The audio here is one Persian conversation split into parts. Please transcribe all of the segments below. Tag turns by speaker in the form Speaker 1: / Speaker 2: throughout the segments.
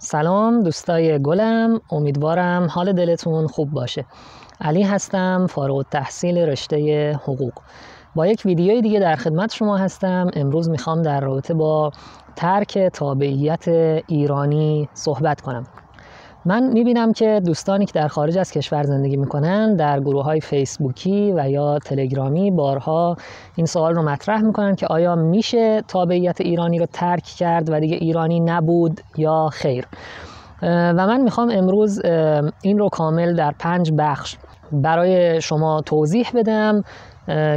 Speaker 1: سلام دوستای گلم امیدوارم حال دلتون خوب باشه. علی هستم فارغ تحصیل رشته حقوق. با یک ویدیوی دیگه در خدمت شما هستم. امروز می‌خوام در رابطه با ترک تابعیت ایرانی صحبت کنم. من می‌بینم که دوستانی که در خارج از کشور زندگی می‌کنن در گروه های فیسبوکی و یا تلگرامی بارها این سوال رو مطرح می‌کنن که آیا میشه تابعیت ایرانی رو ترک کرد و دیگه ایرانی نبود یا خیر. و من می‌خوام امروز این رو کامل در پنج بخش برای شما توضیح بدم.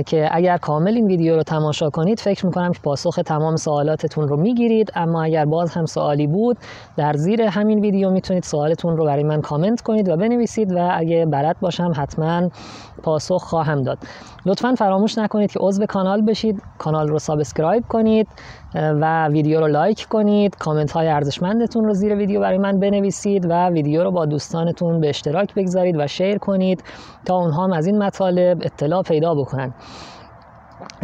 Speaker 1: که اگر کامل این ویدیو رو تماشا کنید فکر می‌کنم که پاسخ تمام سوالاتتون رو می‌گیرید. اما اگر باز هم سوالی بود در زیر همین ویدیو می‌تونید سوالتون رو برای من کامنت کنید و بنویسید و اگه بلد باشم حتما پاسخ خواهم داد. لطفا فراموش نکنید که عضو کانال بشید کانال رو subscribe کنید و ویدیو رو لایک کنید کامنت های ارزشمندتون رو زیر ویدیو برای من بنویسید و ویدیو رو با دوستانتون به اشتراک بگذارید و شیر کنید تا اونها هم از این مطالب اطلاع پیدا بکنن.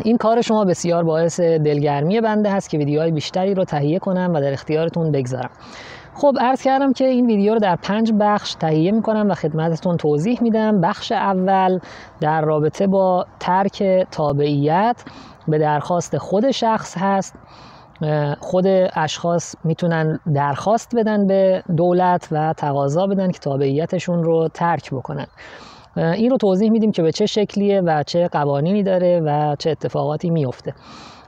Speaker 1: این کار شما بسیار باعث دلگرمی بنده هست که ویدیوهای بیشتری رو تهیه کنم و در اختیارتون بگذارم. خب عرض کردم که این ویدیو رو در پنج بخش تهیه می‌کنم و خدمتتون توضیح میدم. بخش اول در رابطه با ترک تابعیت به درخواست خود شخص هست. خود اشخاص می‌تونن درخواست بدن به دولت و تقاضا بدن که تابعیتشون رو ترک بکنن. این رو توضیح میدیم که به چه شکلیه و چه قوانینی داره و چه اتفاقاتی میفته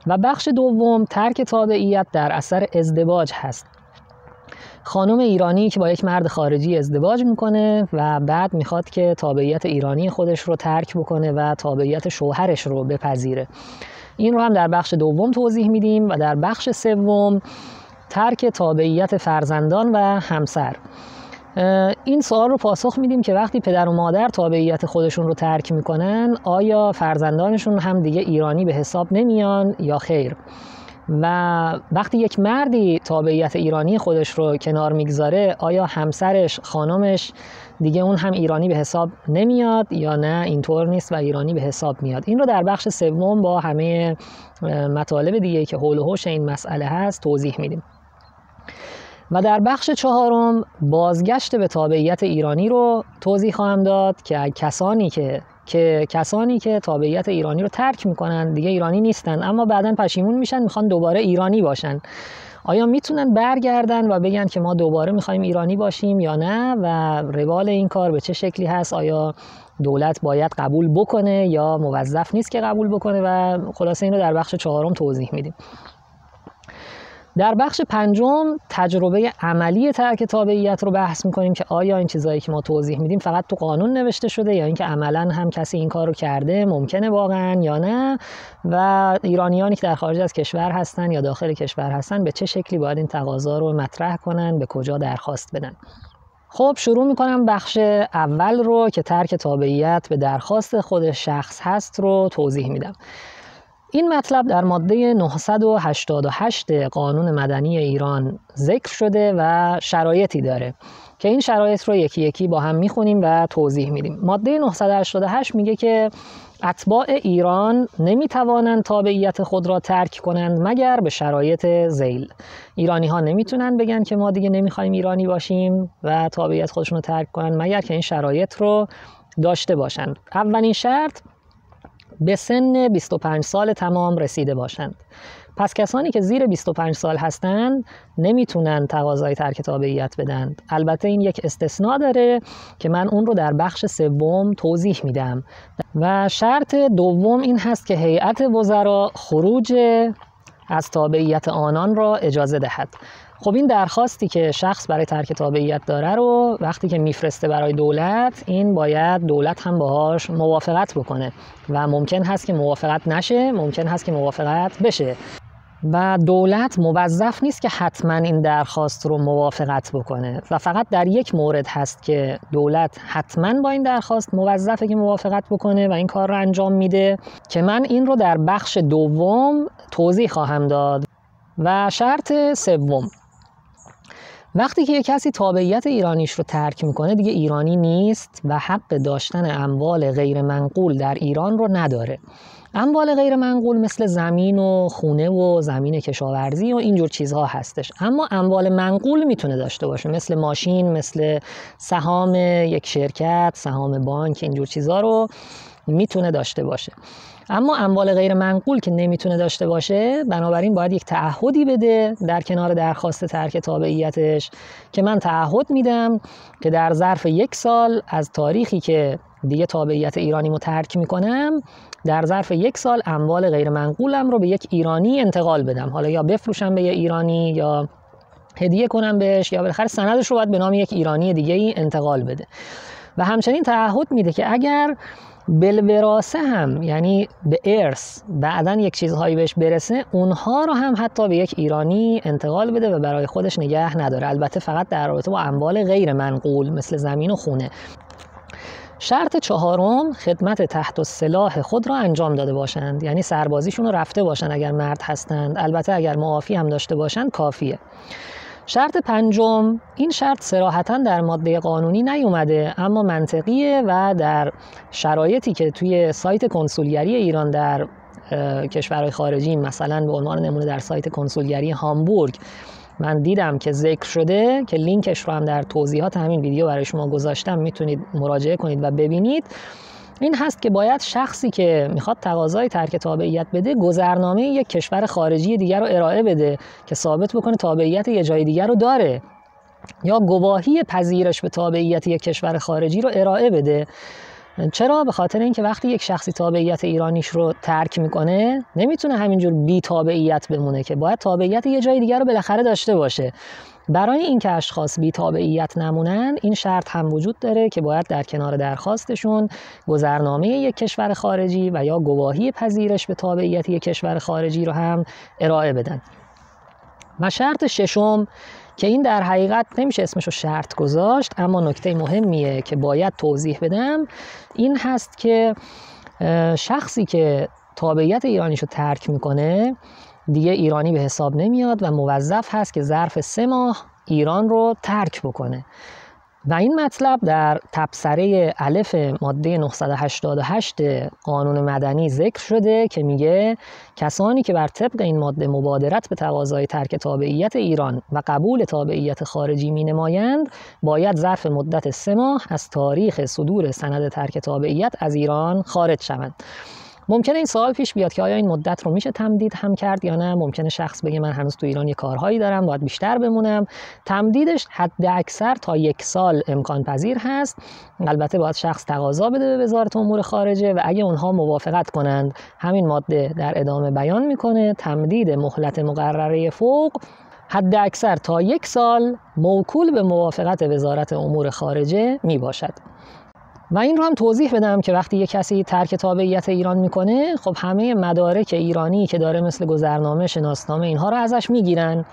Speaker 1: و بخش دوم ترک تابعیت در اثر ازدواج هست. خانم ایرانی که با یک مرد خارجی ازدواج می‌کنه و بعد می‌خواد که تابعیت ایرانی خودش رو ترک بکنه و تابعیت شوهرش رو بپذیره. این رو هم در بخش دوم توضیح میدیم و در بخش سوم ترک تابعیت فرزندان و همسر. این سوال رو پاسخ میدیم که وقتی پدر و مادر تابعیت خودشون رو ترک می‌کنن آیا فرزندانشون هم دیگه ایرانی به حساب نمیان یا خیر؟ و وقتی یک مردی تابعیت ایرانی خودش رو کنار می‌گذاره آیا همسرش خانمش دیگه اون هم ایرانی به حساب نمیاد یا نه؟ اینطور نیست و ایرانی به حساب میاد. این رو در بخش سوم با همه مطالب دیگه که حول و حوش این مسئله هست توضیح میدیم. و در بخش چهارم بازگشت به تابعیت ایرانی رو توضیح خواهم داد که کسانی که که کسانی که تابعیت ایرانی رو ترک می‌کنن دیگه ایرانی نیستن. اما بعدا پشیمون میشن می‌خوان دوباره ایرانی باشن. آیا می‌تونن برگردن و بگن که ما دوباره می‌خوایم ایرانی باشیم یا نه و روال این کار به چه شکلی هست؟ آیا دولت باید قبول بکنه یا موظف نیست که قبول بکنه؟ و خلاصه این رو در بخش چهارم توضیح میدیم. در بخش پنجم تجربه عملی ترک تابعیت رو بحث می‌کنیم که آیا این چیزایی که ما توضیح میدیم فقط تو قانون نوشته شده یا اینکه عملا هم کسی این کار رو کرده ممکنه واقعا یا نه؟ و ایرانیانی که در خارج از کشور هستن یا داخل کشور هستن به چه شکلی باید این تقاضا رو مطرح کنن؟ به کجا درخواست بدن؟ خب شروع می‌کنم بخش اول رو که ترک تابعیت به درخواست خود شخص هست رو توضیح میدم. این مطلب در ماده 988 قانون مدنی ایران ذکر شده و شرایطی داره که این شرایط رو یکی یکی با هم می‌خونیم و توضیح میدیم. ماده 988 میگه که اتباع ایران نمی‌توانند تابعیت خود را ترک کنند مگر به شرایط زیل ایرانی ها نمی‌تونن بگن که ما دیگه نمی‌خوایم ایرانی باشیم و تابعیت خودشون رو ترک کنند مگر که این شرایط رو داشته باشند اولین شرط به سن 25 سال تمام رسیده باشند. پس کسانی که زیر 25 سال هستند نمی‌تونن تقاضای ترک تابعیت بدند البته این یک استثناء داره که من اون رو در بخش سوم توضیح میدم. و شرط دوم این هست که هیئت وزرا خروج از تابعیت آنان را اجازه دهد. خب این درخواستی که شخص برای ترک تابعیت داره رو وقتی که میفرسته برای دولت این باید دولت هم باهاش موافقت بکنه و ممکن هست که موافقت نشه ممکن هست که موافقت بشه. و دولت موظف نیست که حتما این درخواست رو موافقت بکنه. و فقط در یک مورد هست که دولت حتما با این درخواست موظفه که موافقت بکنه و این کار رو انجام میده که من این رو در بخش دوم توضیح خواهم داد. و شرط سوم وقتی که یک کسی تابعیت ایرانیش رو ترک می‌کنه دیگه ایرانی نیست و حق داشتن اموال غیر منقول در ایران رو نداره. اموال غیر منقول مثل زمین و خونه و زمین کشاورزی و اینجور چیزها هستش. اما اموال منقول می‌تونه داشته باشه. مثل ماشین مثل سهام یک شرکت سهام بانک اینجور چیزها رو می‌تونه داشته باشه. اما اموال غیر منقول که نمی‌تونه داشته باشه بنابراین باید یک تعهدی بده در کنار درخواست ترک تابعیتش که من تعهد میدم که در ظرف یک سال از تاریخی که دیگه تابعیت ایرانی ترک می‌کنم در ظرف یک سال اموال غیر منقولم رو به یک ایرانی انتقال بدم. حالا یا بفروشم به یه ایرانی یا هدیه کنم بهش یا بالاخره سندش رو باید به نام یک ایرانی دیگه ای انتقال بده. و همچنین تعهد میده که اگر بلوراسه هم یعنی به ارث بعدا یک چیزهایی بهش برسه اونها رو هم حتی به یک ایرانی انتقال بده و برای خودش نگه نداره. البته فقط در رابطه با اموال غیر منقول مثل زمین و خونه. شرط چهارم خدمت تحت و سلاح خود را انجام داده باشند. یعنی سربازیشون رو رفته باشند اگر مرد هستند. البته اگر معافی هم داشته باشند کافیه. شرط پنجم این شرط سراحتا در ماده قانونی نیومده اما منطقیه و در شرایطی که توی سایت کنسولگری ایران در کشورهای خارجی مثلا به عنوان نمونه در سایت کنسولگری هامبورگ من دیدم که ذکر شده که لینکش رو هم در توضیحات همین ویدیو برای شما گذاشتم می‌تونید مراجعه کنید و ببینید. این هست که باید شخصی که می‌خواد تقاضای ترک تابعیت بده گذرنامه یک کشور خارجی دیگر رو ارائه بده که ثابت بکنه تابعیت یه جای دیگر رو داره. یا گواهی پذیرش به تابعیت یک کشور خارجی رو ارائه بده. چرا؟ به خاطر اینکه وقتی یک شخصی تابعیت ایرانیش رو ترک می‌کنه نمی‌تونه همینجور بی تابعیت بمونه که باید تابعیت یه جای دیگر رو بالاخره داشته باشه. برای اینکه اشخاص بی تابعیت نمونن این شرط هم وجود داره که باید در کنار درخواستشون گذرنامه یک کشور خارجی و یا گواهی پذیرش به تابعیت یک کشور خارجی رو هم ارائه بدن. و شرط ششم که این در حقیقت نمیشه اسمش رو شرط گذاشت اما نکته مهمیه که باید توضیح بدم این هست که شخصی که تابعیت ایرانیش رو ترک می‌کنه دیگه ایرانی به حساب نمیاد و موظف هست که ظرف سه ماه ایران رو ترک بکنه. و این مطلب در تبصره الف ماده 988 قانون مدنی ذکر شده که میگه کسانی که بر طبق این ماده مبادرت به تقاضای ترک تابعیت ایران و قبول تابعیت خارجی می نمایند باید ظرف مدت سه ماه از تاریخ صدور سند ترک تابعیت از ایران خارج شوند. ممکنه این سوال پیش بیاد که آیا این مدت رو میشه تمدید هم کرد یا نه؟ ممکنه شخص بگه من هنوز تو ایران یه کارهایی دارم باید بیشتر بمونم. تمدیدش حد اکثر تا یک سال امکان پذیر هست. البته باید شخص تقاضا بده به وزارت امور خارجه و اگه اونها موافقت کنند همین ماده در ادامه بیان می‌کنه. تمدید مهلت مقرره فوق حد اکثر تا یک سال موکول به موافقت وزارت امور خارجه می باشد. و این رو هم توضیح بدم که وقتی یه کسی ترک تابعیت ایران می‌کنه خب همه مدارک ایرانی که داره مثل گذرنامه شناسنامه اینها رو ازش می‌گیرن.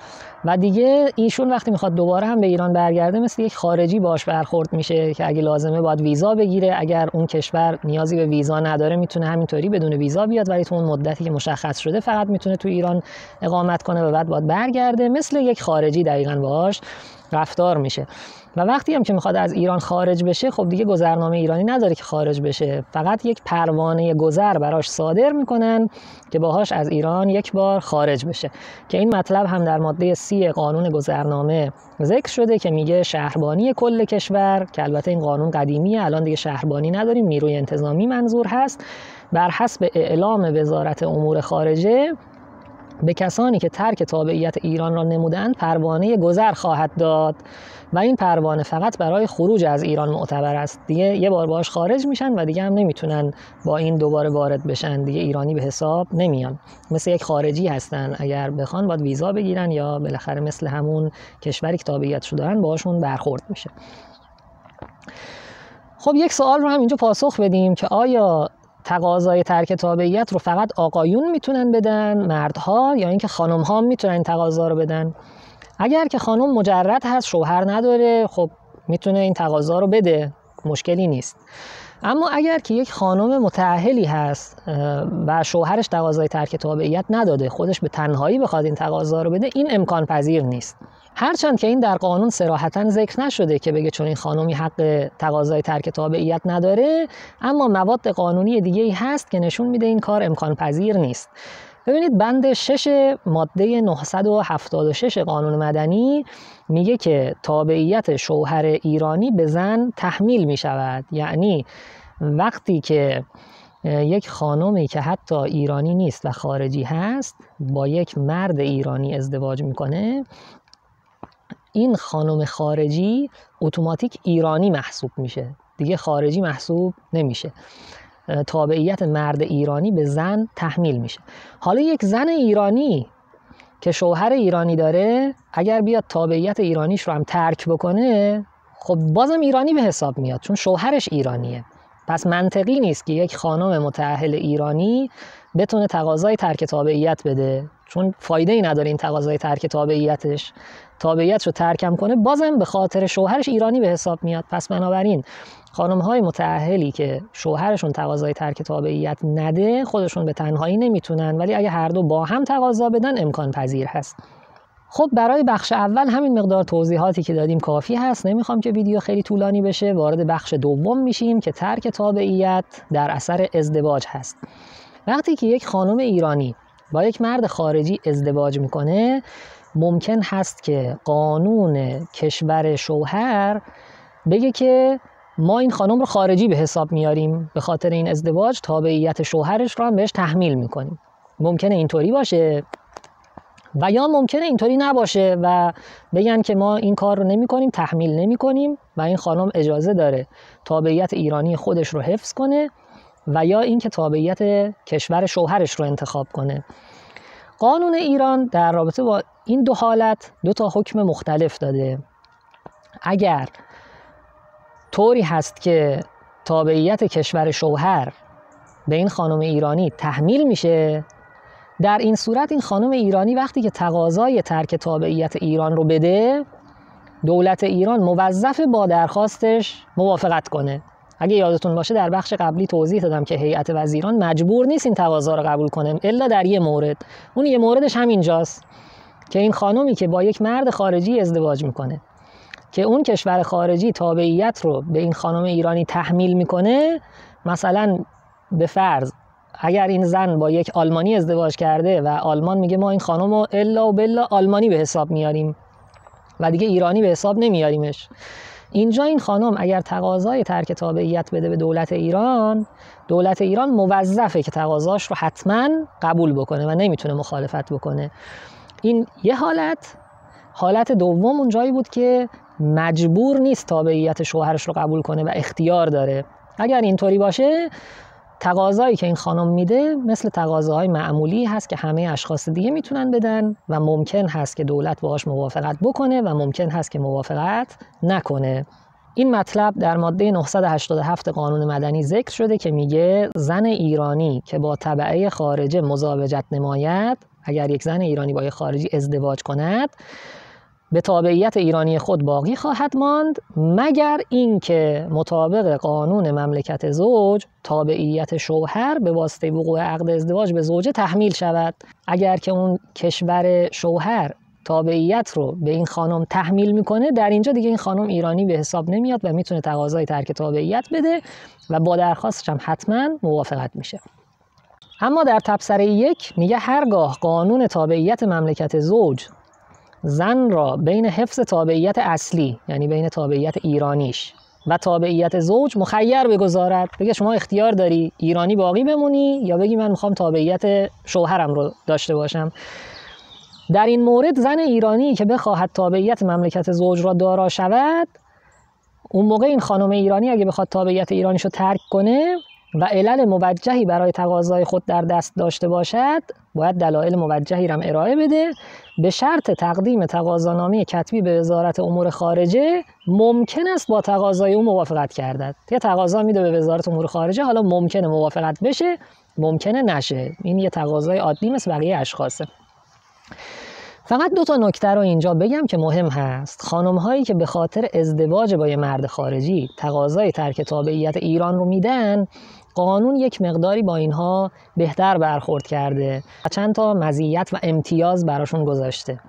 Speaker 1: و دیگه ایشون وقتی می‌خواد دوباره هم به ایران برگرده مثل یک خارجی باش برخورد میشه که اگه لازمه باید ویزا بگیره. اگر اون کشور نیازی به ویزا نداره می‌تونه همینطوری بدون ویزا بیاد. ولی تو اون مدتی که مشخص شده فقط می‌تونه تو ایران اقامت کنه و بعد باید برگرده مثل یک خارجی دقیقا باش رفتار میشه. و وقتی هم که می‌خواد از ایران خارج بشه خب دیگه گذرنامه ایرانی نداره که خارج بشه. فقط یک پروانه گذر براش صادر می‌کنن که باهاش از ایران یک بار خارج بشه. که این مطلب هم در ماده سی قانون گذرنامه ذکر شده که میگه شهربانی کل کشور که البته این قانون قدیمیه الان دیگه شهربانی نداریم نیروی انتظامی منظور هست. بر حسب اعلام وزارت امور خارجه به کسانی که ترک تابعیت ایران را نمودند پروانه گذر خواهد داد و این پروانه فقط برای خروج از ایران معتبر است. دیگه یه بار باش خارج میشن و دیگه هم نمی‌تونن با این دوباره وارد بشن. دیگه ایرانی به حساب نمیان. مثل یک خارجی هستن. اگر بخوان باید ویزا بگیرن یا بالاخره مثل همون کشوری که تابعیت دارن باشون برخورد میشه. خب یک سوال رو هم اینجا پاسخ بدیم که آیا تقاضای ترک تابعیت رو فقط آقایون می‌تونن بدن مردها یا اینکه خانم ها می‌تونن این تقاضا رو بدن. اگر که خانم مجرد هست شوهر نداره خب می‌تونه این تقاضا رو بده. مشکلی نیست. اما اگر که یک خانم متعهلی هست و شوهرش تقاضای ترک تابعیت نداده خودش به تنهایی بخواد این تقاضا رو بده این امکان پذیر نیست. هرچند که این در قانون سراحتا ذکر نشده که بگه چون این خانمی حق تقاضای ترک تابعیت نداره اما مواد قانونی دیگه ای هست که نشون میده این کار امکان پذیر نیست. ببینید بند 6 ماده 976 قانون مدنی میگه که تابعیت شوهر ایرانی به زن تحمیل می شود یعنی وقتی که یک خانمی که حتی ایرانی نیست و خارجی هست با یک مرد ایرانی ازدواج می‌کنه این خانم خارجی اتوماتیک ایرانی محسوب میشه. دیگه خارجی محسوب نمیشه. تابعیت مرد ایرانی به زن تحمیل میشه. حالا یک زن ایرانی که شوهر ایرانی داره اگر بیاد تابعیت ایرانیش رو هم ترک بکنه خب بازم ایرانی به حساب میاد چون شوهرش ایرانیه. پس منطقی نیست که یک خانم متعهل ایرانی بتونه تقاضای ترک تابعیت بده. چون فایده ای نداره این تقاضای ترک تابعیتش. تابعیت رو ترکم کنه بازم به خاطر شوهرش ایرانی به حساب میاد. پس بنابراین خانم های متعهلی که شوهرشون تقاضای ترک تابعیت نده خودشون به تنهایی نمی‌تونن ولی اگه هر دو با هم تقاضا بدن امکان پذیر هست. خب برای بخش اول همین مقدار توضیحاتی که دادیم کافی هست. نمی‌خوام که ویدیو خیلی طولانی بشه. وارد بخش دوم میشیم که ترک تابعیت در اثر ازدواج هست. وقتی که یک خانم ایرانی با یک مرد خارجی ازدواج می‌کنه ممکن هست که قانون کشور شوهر بگه که ما این خانم رو خارجی به حساب میاریم. به خاطر این ازدواج تابعیت شوهرش رو هم بهش تحمیل می‌کنیم. ممکنه اینطوری باشه و یا ممکنه اینطوری نباشه و بگن که ما این کار رو نمی کنیم تحمیل نمی کنیم و این خانم اجازه داره تابعیت ایرانی خودش رو حفظ کنه و یا اینکه تابعیت کشور شوهرش رو انتخاب کنه. قانون ایران در رابطه با این دو حالت دو تا حکم مختلف داده. اگر طوری هست که تابعیت کشور شوهر به این خانم ایرانی تحمیل میشه؟ در این صورت این خانم ایرانی وقتی که تقاضای ترک تابعیت ایران رو بده دولت ایران موظف با درخواستش موافقت کنه. اگه یادتون باشه در بخش قبلی توضیح دادم که هیئت وزیران مجبور نیست این تقاضا رو قبول کنه الا در یه مورد. اون یه موردش همینجاست که این خانمی که با یک مرد خارجی ازدواج می‌کنه. که اون کشور خارجی تابعیت رو به این خانم ایرانی تحمیل می‌کنه مثلا به فرض اگر این زن با یک آلمانی ازدواج کرده و آلمان میگه ما این خانم رو الا و بلا آلمانی به حساب میاریم و دیگه ایرانی به حساب نمیاریمش. اینجا این خانم اگر تقاضای ترک تابعیت بده به دولت ایران دولت ایران موظفه که تقاضاش رو حتما قبول بکنه و نمی‌تونه مخالفت بکنه. این یه حالت حالت دوم اون جایی بود که مجبور نیست تابعیت شوهرش رو قبول کنه و اختیار داره. اگر اینطوری باشه تقاضایی که این خانم میده مثل تقاضاهای معمولی هست که همه اشخاص دیگه می‌تونن بدن و ممکن هست که دولت باهاش موافقت بکنه و ممکن هست که موافقت نکنه. این مطلب در ماده 987 قانون مدنی ذکر شده که میگه زن ایرانی که با طبعه خارجه مزاوجت نماید اگر یک زن ایرانی با یک خارجی ازدواج کند به تابعیت ایرانی خود باقی خواهد ماند مگر اینکه مطابق قانون مملکت زوج تابعیت شوهر به واسطه وقوع عقد ازدواج به زوجه تحمیل شود. اگر که اون کشور شوهر تابعیت رو به این خانم تحمیل می‌کنه در اینجا دیگه این خانم ایرانی به حساب نمیاد و می‌تونه تقاضای ترک تابعیت بده و با درخواستش هم حتما موافقت میشه. اما در تبصره یک میگه هرگاه قانون تابعیت مملکت زوج زن را بین حفظ تابعیت اصلی یعنی بین تابعیت ایرانیش و تابعیت زوج مخیر بگذارد بگه شما اختیار داری ایرانی باقی بمونی یا بگی من می‌خوام تابعیت شوهرم رو داشته باشم؟ در این مورد زن ایرانی که بخواهد تابعیت مملکت زوج را دارا شود اون موقع این خانم ایرانی اگه بخواد تابعیت ایرانیش رو ترک کنه و علل موجهی برای تقاضای خود در دست داشته باشد باید دلایل موجهی را ارائه بده به شرط تقدیم تقاضانامه کتبی به وزارت امور خارجه ممکن است با تقاضای او موافقت کردد یه تقاضا میده به وزارت امور خارجه حالا ممکنه موافقت بشه ممکنه نشه. این یه تقاضای عادی مثل بقیه اشخاصه. فقط دو تا نکته رو اینجا بگم که مهم هست. خانم هایی که به خاطر ازدواج با یه مرد خارجی تقاضای ترک تابعیت ایران رو میدن قانون یک مقداری با اینها بهتر برخورد کرده و چند تا مزیت و امتیاز براشون گذاشته.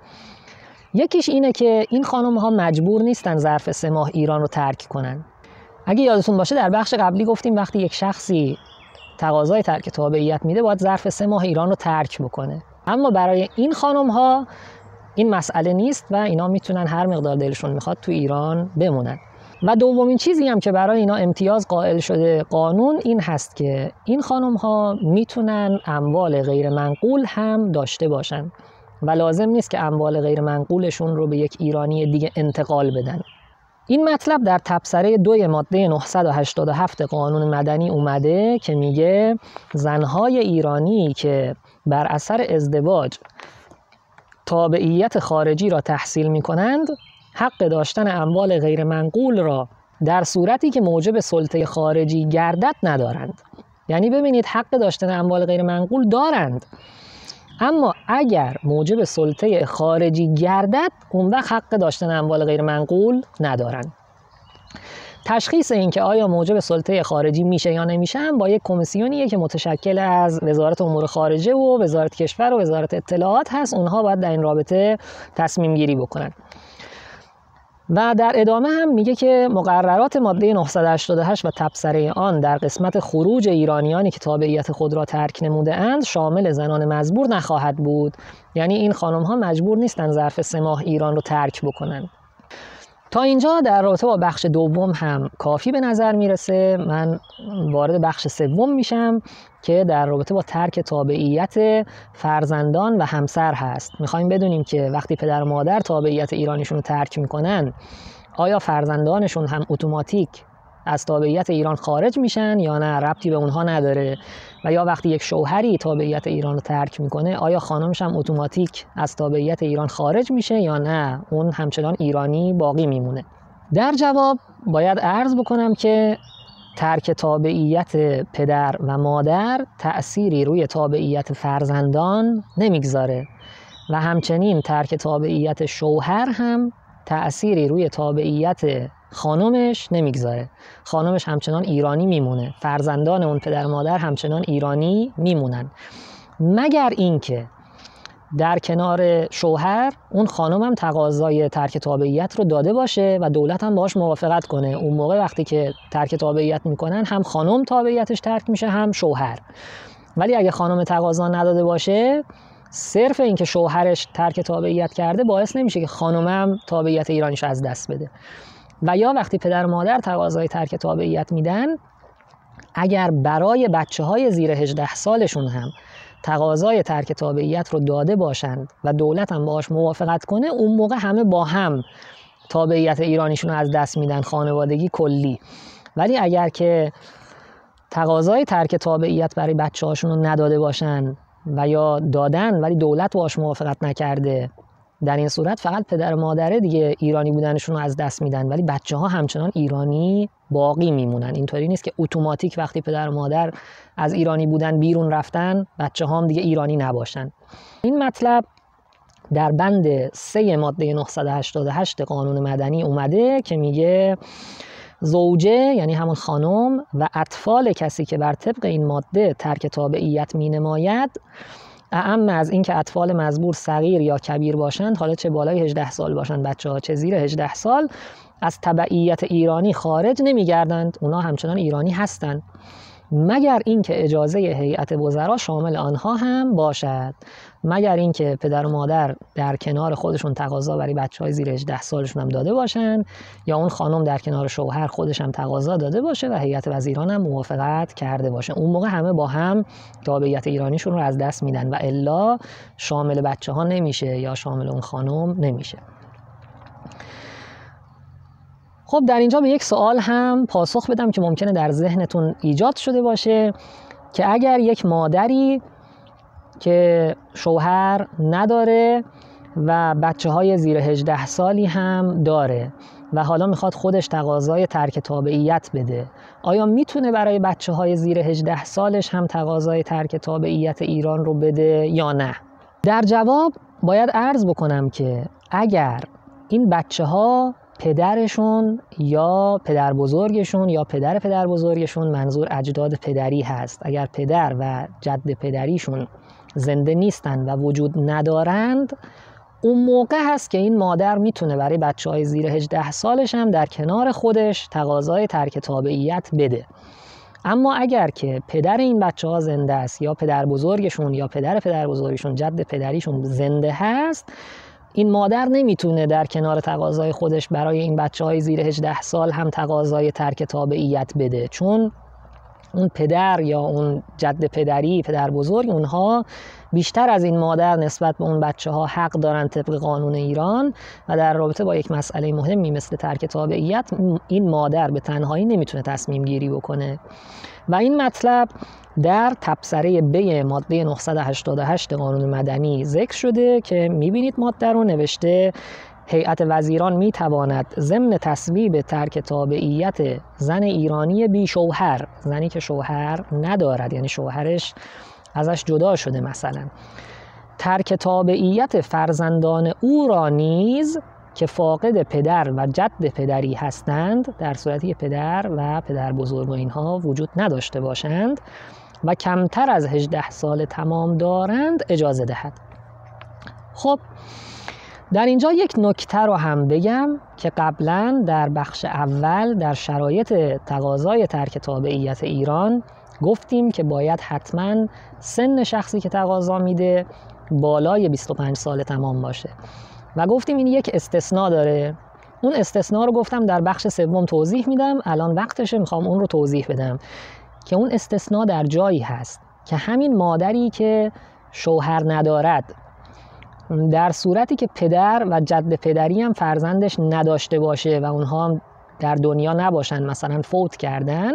Speaker 1: یکیش اینه که این خانم ها مجبور نیستن ظرف سه ماه ایران رو ترک کنن. اگه یادتون باشه در بخش قبلی گفتیم وقتی یک شخصی تقاضای ترک تابعیت میده باید ظرف سه ماه ایران رو ترک بکنه. اما برای این خانم ها این مسئله نیست و اینا می‌تونن هر مقدار دلشون می‌خواد تو ایران بمونن. و دومین چیزی هم که برای اینا امتیاز قائل شده قانون این هست که این خانم ها می‌تونن اموال غیر منقول هم داشته باشن و لازم نیست که اموال غیر منقولشون رو به یک ایرانی دیگه انتقال بدن. این مطلب در تبصره دوی ماده 987 قانون مدنی اومده که میگه زنهای ایرانی که بر اثر ازدواج تابعیت خارجی را تحصیل می کنند حق داشتن اموال غیر منقول را در صورتی که موجب سلطه خارجی گردد ندارند. یعنی ببینید حق داشتن اموال غیر منقول دارند. اما اگر موجب سلطه خارجی گردد اون وقت حق داشتن اموال غیر منقول ندارند. تشخیص این که آیا موجب سلطه خارجی میشه یا نمیشه هم با یک کمیسیونیه که متشکل از وزارت امور خارجه و وزارت کشور و وزارت اطلاعات هست اونها باید در این رابطه تصمیم گیری بکنن. و در ادامه هم میگه که مقررات ماده 988 و تبصره آن در قسمت خروج ایرانیانی که تابعیت خود را ترک نموده اند شامل زنان مزبور نخواهد بود. یعنی این خانم ها مجبور نیستن ظرف سه ماه ایران رو ترک بکنن تا اینجا در رابطه با بخش دوم هم کافی به نظر می‌رسه. من وارد بخش سوم میشم که در رابطه با ترک تابعیت فرزندان و همسر هست. می‌خوایم بدونیم که وقتی پدر و مادر تابعیت ایرانیشون رو ترک می‌کنن آیا فرزندانشون هم اتوماتیک از تابعیت ایران خارج میشن یا نه ربطی به اونها نداره؟ و یا وقتی یک شوهری تابعیت ایران رو ترک می‌کنه آیا خانمش هم اتوماتیک از تابعیت ایران خارج میشه یا نه؟ اون همچنان ایرانی باقی میمونه. در جواب باید عرض بکنم که ترک تابعیت پدر و مادر تأثیری روی تابعیت فرزندان نمی‌گذاره و همچنین ترک تابعیت شوهر هم تأثیری روی تابعیت خانمش نمی‌گذاره. خانمش همچنان ایرانی میمونه. فرزندان اون پدر مادر همچنان ایرانی میمونن. مگر اینکه در کنار شوهر اون خانم هم تقاضای ترک تابعیت رو داده باشه و دولت هم باش موافقت کنه. اون موقع وقتی که ترک تابعیت می‌کنن هم خانم تابعیتش ترک میشه هم شوهر. ولی اگه خانم تقاضا نداده باشه صرف اینکه شوهرش ترک تابعیت کرده باعث نمیشه که خانم هم تابعیت ایرانیش از دست بده. و یا وقتی پدر و مادر تقاضای ترک تابعیت میدن اگر برای بچه های زیر 18 سالشون هم تقاضای ترک تابعیت رو داده باشند و دولت هم باش موافقت کنه اون موقع همه با هم تابعیت ایرانیشون رو از دست میدن خانوادگی کلی. ولی اگر که تقاضای ترک تابعیت برای بچه هاشون رو نداده باشن و یا دادن ولی دولت باش موافقت نکرده در این صورت فقط پدر و مادره دیگه ایرانی بودنشون رو از دست میدن ولی بچه ها همچنان ایرانی باقی میمونن. اینطوری نیست که اتوماتیک وقتی پدر و مادر از ایرانی بودن بیرون رفتن بچه ها هم دیگه ایرانی نباشن. این مطلب در بند سه ماده 988 قانون مدنی اومده که میگه زوجه یعنی همون خانم و اطفال کسی که بر طبق این ماده ترک تابعیت می نماید اما از اینکه اطفال مزبور صغیر یا کبیر باشند حالا چه بالای 18 سال باشند بچه ها چه زیر 18 سال از تبعیت ایرانی خارج نمیگردند. اونا همچنان ایرانی هستند. مگر اینکه اجازه هیئت وزرا شامل آنها هم باشد؟ مگر اینکه پدر و مادر در کنار خودشون تقاضا برای بچه های زیر 18 سالشون هم داده باشن یا اون خانم در کنار شوهر خودش هم تقاضا داده باشه و هیئت وزیران هم موافقت کرده باشه؟ اون موقع همه با هم تابعیت ایرانیشون رو از دست میدن و الا شامل بچه ها نمیشه یا شامل اون خانم نمیشه. خب در اینجا به یک سوال هم پاسخ بدم که ممکنه در ذهنتون ایجاد شده باشه که اگر یک مادری که شوهر نداره و بچه های زیر 18 سالی هم داره و حالا می‌خواد خودش تقاضای ترک تابعیت بده آیا می‌تونه برای بچه های زیر 18 سالش هم تقاضای ترک تابعیت ایران رو بده یا نه؟ در جواب باید عرض بکنم که اگر این بچه ها پدرشون یا پدر بزرگشون یا پدر پدر بزرگشون منظور اجداد پدری هست. اگر پدر و جد پدریشون زنده نیستند و وجود ندارند اون موقع هست که این مادر می‌تونه برای بچه های زیر 18 سالش هم در کنار خودش تقاضای ترک تابعیت بده. اما اگر که پدر این بچه ها زنده است یا پدر بزرگشون یا پدر پدر بزرگشون جد پدریشون زنده هست این مادر نمی‌تونه در کنار تقاضای خودش برای این بچه های زیر 18 سال هم تقاضای ترک تابعیت بده چون اون پدر یا اون جد پدری پدر بزرگ اونها بیشتر از این مادر نسبت به اون بچه ها حق دارن طبق قانون ایران و در رابطه با یک مسئله مهمی مثل ترک تابعیت این مادر به تنهایی نمی‌تونه تصمیم گیری بکنه. و این مطلب در تبصره ب ماده 988 قانون مدنی ذکر شده که می‌بینید ماده رو نوشته هیئت وزیران می تواند ضمن تصویب ترک تابعیت زن ایرانی بی شوهر زنی که شوهر ندارد یعنی شوهرش ازش جدا شده مثلا ترک تابعیت فرزندان او را نیز که فاقد پدر و جد پدری هستند در صورتی که پدر و پدر بزرگ و اینها وجود نداشته باشند و کمتر از 18 سال تمام دارند اجازه دهد. خب در اینجا یک نکته رو هم بگم که قبلا در بخش اول در شرایط تقاضای ترک تابعیت ایران گفتیم که باید حتما سن شخصی که تقاضا میده بالای 25 سال تمام باشه. و گفتیم این یک استثنا داره. اون استثنا رو گفتم در بخش سوم توضیح میدم. الان وقتشه می‌خوام اون رو توضیح بدم که اون استثنا در جایی هست که همین مادری که شوهر ندارد در صورتی که پدر و جد پدری هم فرزندش نداشته باشه و اونها در دنیا نباشن مثلا فوت کردن.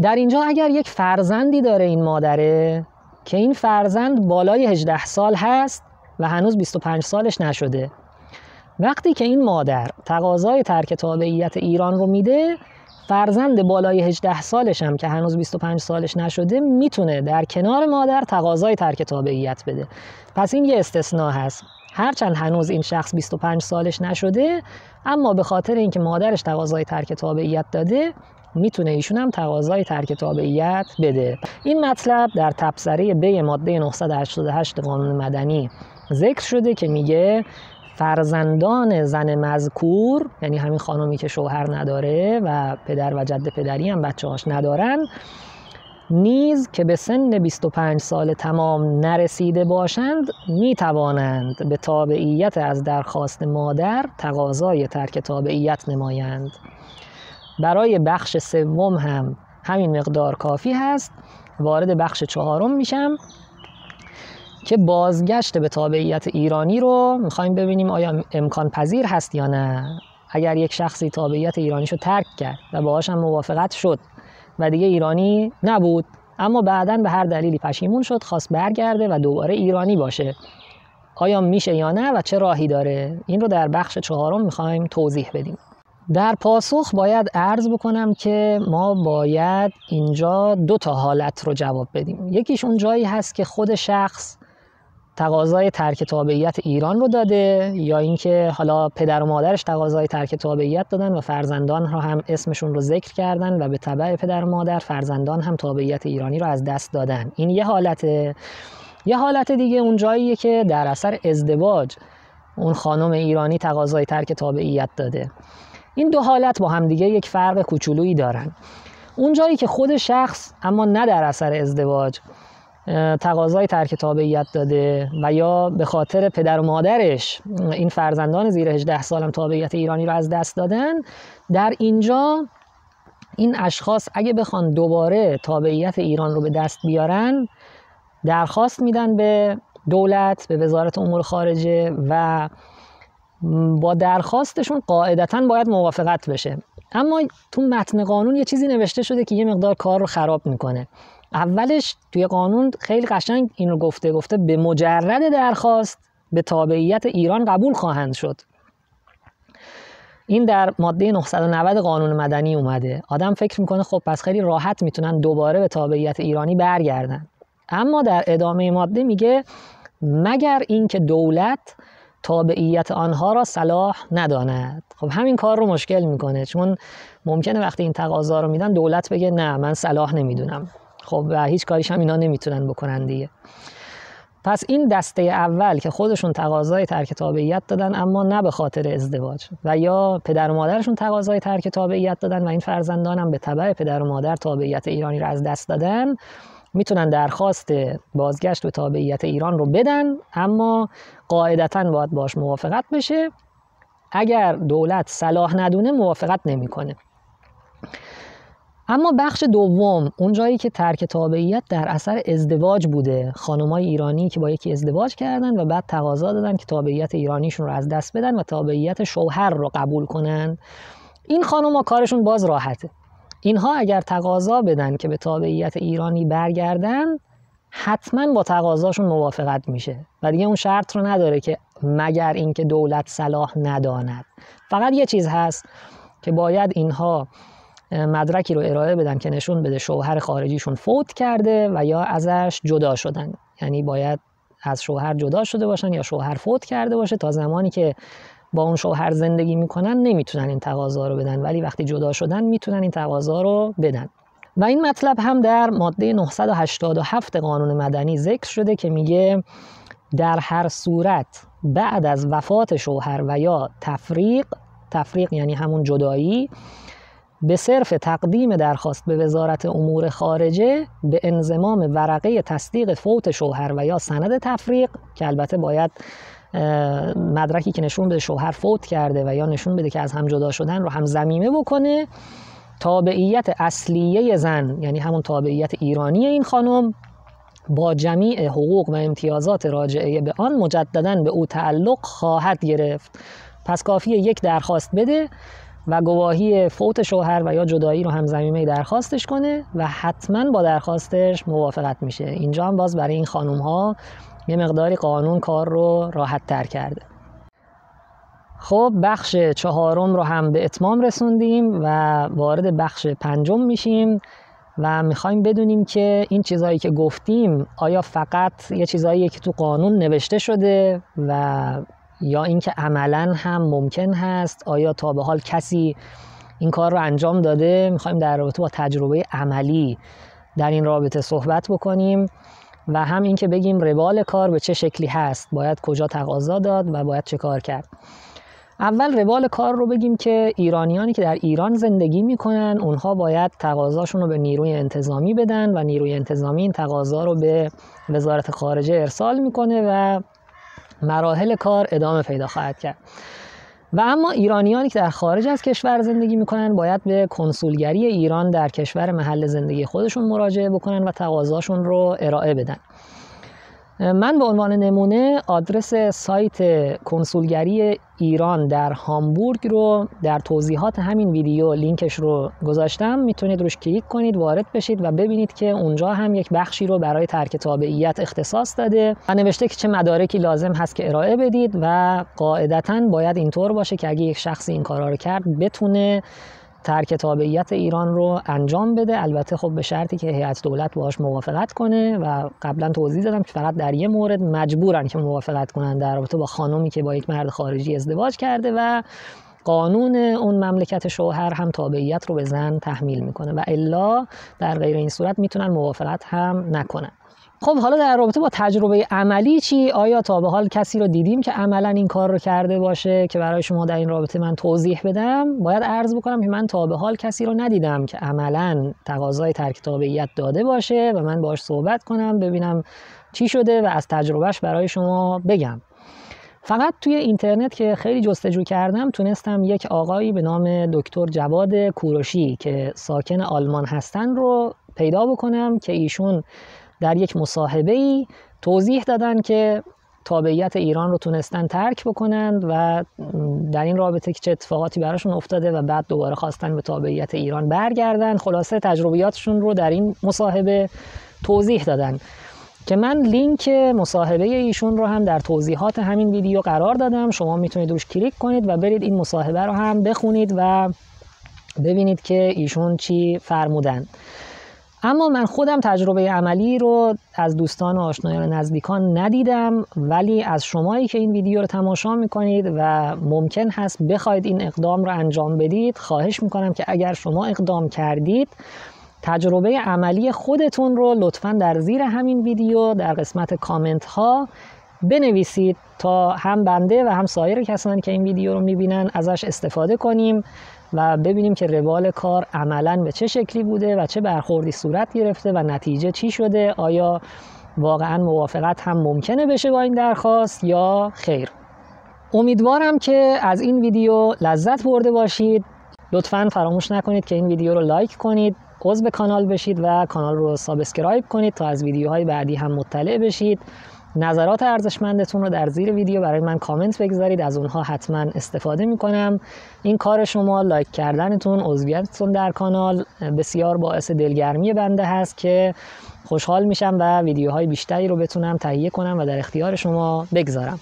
Speaker 1: در اینجا اگر یک فرزندی داره این مادره که این فرزند بالای 18 سال هست و هنوز 25 سالش نشده وقتی که این مادر تقاضای ترک تابعیت ایران رو میده فرزند بالای 18 سالش هم که هنوز 25 سالش نشده می‌تونه در کنار مادر تقاضای ترک تابعیت بده. پس این یه استثناء هست. هرچند هنوز این شخص 25 سالش نشده اما به خاطر اینکه مادرش تقاضای ترک تابعیت داده می‌تونه ایشون هم تقاضای ترک تابعیت بده. این مطلب در تبصره ب ماده 988 قانون مدنی ذکر شده که میگه فرزندان زن مذکور یعنی همین خانمی که شوهر نداره و پدر و جد پدری هم بچه هاش ندارن نیز که به سن 25 سال تمام نرسیده باشند می توانند به تابعیت از درخواست مادر تقاضای ترک تابعیت نمایند. برای بخش سوم هم همین مقدار کافی هست. وارد بخش چهارم میشم. که بازگشت به تابعیت ایرانی رو می‌خوایم ببینیم آیا امکان پذیر هست یا نه. اگر یک شخصی تابعیت ایرانیش رو ترک کرد و باهاش هم موافقت شد و دیگه ایرانی نبود اما بعدا به هر دلیلی پشیمون شد خواست برگرده و دوباره ایرانی باشه. آیا میشه یا نه و چه راهی داره؟ این رو در بخش چهارم می‌خوایم توضیح بدیم. در پاسخ باید عرض بکنم که ما باید اینجا دو تا حالت رو جواب بدیم. یکیش اون جایی هست که خود شخص تقاضای ترک تابعیت ایران رو داده یا اینکه حالا پدر و مادرش تقاضای ترک تابعیت دادن و فرزندان رو هم اسمشون رو ذکر کردن و به تبع پدر و مادر فرزندان هم تابعیت ایرانی رو از دست دادن. این یه حالته. یه حالت دیگه اون جاییه که در اثر ازدواج اون خانم ایرانی تقاضای ترک تابعیت داده. این دو حالت با هم دیگه یک فرق کوچولویی دارن. اون جایی که خود شخص اما نه در اثر ازدواج تقاضای ترک تابعیت داده و یا به خاطر پدر و مادرش این فرزندان زیر 18 سالم تابعیت ایرانی رو از دست دادن. در اینجا این اشخاص اگه بخوان دوباره تابعیت ایران رو به دست بیارن درخواست میدن به دولت به وزارت امور خارجه و با درخواستشون قاعدتا باید موافقت بشه. اما تو متن قانون یه چیزی نوشته شده که یه مقدار کار رو خراب می‌کنه. اولش توی قانون خیلی قشنگ این رو گفته گفته به مجرد درخواست به تابعیت ایران قبول خواهند شد. این در ماده 990 قانون مدنی اومده. آدم فکر می‌کنه خب پس خیلی راحت می‌تونن دوباره به تابعیت ایرانی برگردن. اما در ادامه ماده میگه مگر اینکه دولت تابعیت آنها را صلاح نداند. خب همین کار رو مشکل می‌کنه. چون ممکنه وقتی این تقاضا رو میدن دولت بگه نه من صلاح نمی‌دونم. خب و هیچ کاریش هم اینا نمی‌تونن بکنن دیگه. پس این دسته اول که خودشون تقاضای ترک تابعیت دادن اما نه به خاطر ازدواج. و یا پدر و مادرشون تقاضای ترک تابعیت دادن و این فرزندان هم به تبع پدر و مادر تابعیت ایرانی رو از دست دادن می‌تونن درخواست بازگشت به تابعیت ایران رو بدن اما قاعدتا باید باش موافقت بشه. اگر دولت صلاح ندونه موافقت نمی‌کنه. اما بخش دوم اون جایی که ترک تابعیت در اثر ازدواج بوده. خانمای ایرانی که با یکی ازدواج کردن و بعد تقاضا دادن که تابعیت ایرانیشون رو از دست بدن و تابعیت شوهر رو قبول کنن. این خانمها کارشون باز راحته. اینها اگر تقاضا بدن که به تابعیت ایرانی برگردن حتما با تقاضاشون موافقت میشه. و دیگه اون شرط رو نداره که مگر اینکه دولت صلاح نداند. فقط یه چیز هست که باید اینها مدرکی رو ارائه بدن که نشون بده شوهر خارجیشون فوت کرده و یا ازش جدا شدن. یعنی باید از شوهر جدا شده باشن یا شوهر فوت کرده باشه تا زمانی که با اون شوهر زندگی می‌کنن نمی‌تونن این تقاضا رو بدن. ولی وقتی جدا شدن می‌تونن این تقاضا رو بدن. و این مطلب هم در ماده 987 قانون مدنی ذکر شده که میگه در هر صورت بعد از وفات شوهر و یا تفریق تفریق یعنی همون جدایی به صرف تقدیم درخواست به وزارت امور خارجه به انضمام ورقه تصدیق فوت شوهر و یا سند تفریق که البته باید مدرکی که نشون بده شوهر فوت کرده و یا نشون بده که از هم جدا شدن رو هم زمیمه بکنه تابعیت اصلیه زن یعنی همون تابعیت ایرانی این خانم با جمیع حقوق و امتیازات راجعه به آن مجددا به او تعلق خواهد گرفت. پس کافیه یک درخواست بده. و گواهی فوت شوهر و یا جدایی رو هم زمینه درخواستش کنه و حتما با درخواستش موافقت میشه. اینجا هم باز برای این خانوم ها یه مقداری قانون کار رو راحت تر کرده. خب بخش چهارم رو هم به اتمام رسوندیم و وارد بخش پنجم میشیم و می‌خوایم بدونیم که این چیزهایی که گفتیم آیا فقط یه چیزهایی که تو قانون نوشته شده و یا اینکه عملا هم ممکن هست؟ آیا تا به حال کسی این کار رو انجام داده؟ می‌خوایم در رابطه با تجربه عملی در این رابطه صحبت بکنیم و هم اینکه بگیم روال کار به چه شکلی هست باید کجا تقاضا داد و باید چه کار کرد. اول روال کار رو بگیم که ایرانیانی که در ایران زندگی می‌کنن اونها باید تقاضاشون رو به نیروی انتظامی بدن و نیروی انتظامی این تقاضا رو به وزارت خارجه ارسال می‌کنه و مراحل کار ادامه پیدا خواهد کرد. و اما ایرانیانی که در خارج از کشور زندگی می‌کنن باید به کنسولگری ایران در کشور محل زندگی خودشون مراجعه بکنن و تقاضاشون رو ارائه بدن. من به عنوان نمونه آدرس سایت کنسولگری ایران در هامبورگ رو در توضیحات همین ویدیو لینکش رو گذاشتم. می‌تونید روش کلیک کنید وارد بشید و ببینید که اونجا هم یک بخشی رو برای ترک تابعیت اختصاص داده و نوشته که چه مدارکی لازم هست که ارائه بدید و قاعدتا باید اینطور باشه که اگه یک شخصی این کارا رو کرد بتونه ترک تابعیت ایران رو انجام بده. البته خب به شرطی که هیئت دولت باهاش موافقت کنه و قبلا توضیح دادم که فقط در یه مورد مجبورن که موافقت کنن در رابطه با خانومی که با یک مرد خارجی ازدواج کرده و قانون اون مملکت شوهر هم تابعیت رو به زن تحمیل می‌کنه و الا در غیر این صورت می‌تونن موافقت هم نکنن. خب حالا در رابطه با تجربه عملی چی؟ آیا تا به حال کسی رو دیدیم که عملا این کار رو کرده باشه که برای شما در این رابطه من توضیح بدم؟ باید عرض بکنم که من تا به حال کسی رو ندیدم که عملا تقاضای ترک تابعیت داده باشه و من باش صحبت کنم ببینم چی شده و از تجربهش برای شما بگم. فقط توی اینترنت که خیلی جستجو کردم تونستم یک آقایی به نام دکتر جواد کوروشی که ساکن آلمان هستن رو پیدا بکنم که ایشون در یک مصاحبه ای توضیح دادن که تابعیت ایران رو تونستن ترک بکنند و در این رابطه که چه اتفاقاتی براشون افتاده و بعد دوباره خواستن به تابعیت ایران برگردن خلاصه تجربیاتشون رو در این مصاحبه توضیح دادن. که من لینک مصاحبه ایشون رو هم در توضیحات همین ویدیو قرار دادم. شما می‌تونید روش کلیک کنید و برید این مصاحبه رو هم بخونید و ببینید که ایشون چی فرمودن. اما من خودم تجربه عملی رو از دوستان و آشنایان نزدیکان ندیدم ولی از شمایی که این ویدیو رو تماشا می‌کنید و ممکن هست بخواید این اقدام رو انجام بدید خواهش می‌کنم که اگر شما اقدام کردید تجربه عملی خودتون رو لطفا در زیر همین ویدیو در قسمت کامنت ها بنویسید تا هم بنده و هم سایر کسانی که این ویدیو رو می‌بینن ازش استفاده کنیم. و ببینیم که روال کار عملا به چه شکلی بوده و چه برخوردی صورت گرفته و نتیجه چی شده. آیا واقعا موافقت هم ممکنه بشه با این درخواست یا خیر؟ امیدوارم که از این ویدیو لذت برده باشید. لطفا فراموش نکنید که این ویدیو رو like کنید عضو کانال بشید و کانال رو subscribe کنید تا از ویدیوهای بعدی هم مطلع بشید. نظرات ارزشمندتون رو در زیر ویدیو برای من کامنت بگذارید. از اونها حتما استفاده می‌کنم. این کار شما like کردنتون عضویتتون در کانال بسیار باعث دلگرمی بنده هست که خوشحال میشم و ویدیوهای بیشتری رو بتونم تهیه کنم و در اختیار شما بگذارم.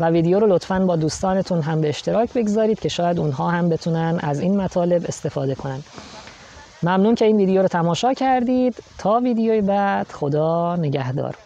Speaker 1: و ویدیو رو لطفا با دوستانتون هم به اشتراک بگذارید که شاید اونها هم بتونن از این مطالب استفاده کنن. ممنون که این ویدیو رو تماشا کردید. تا ویدیوی بعد خدا نگهدار.